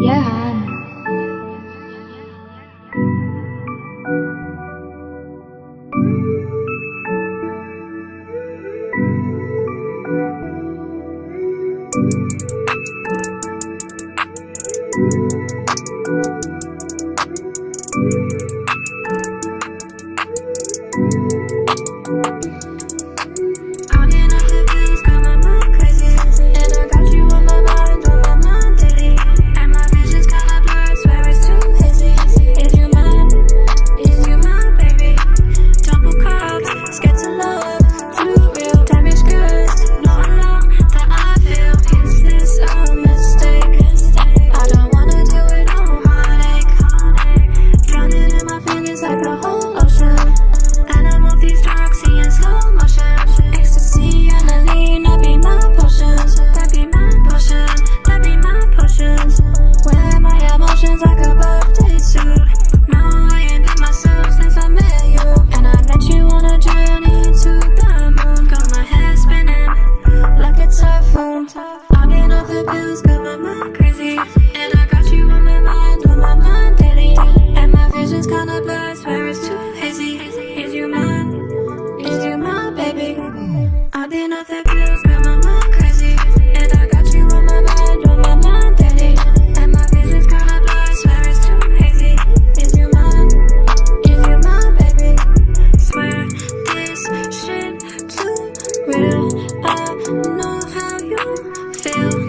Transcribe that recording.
Yeah. Hmm. The got my mind crazy. And I got you on my mind, on my mind daily. And my vision's kinda it's too hazy. Is you mine? Is you baby? I've got my mind crazy. And I got you on my mind, on my mind daily. And my vision's kinda it's too hazy. Is you mine? Is you baby? Swear this shit real. I know how you feel.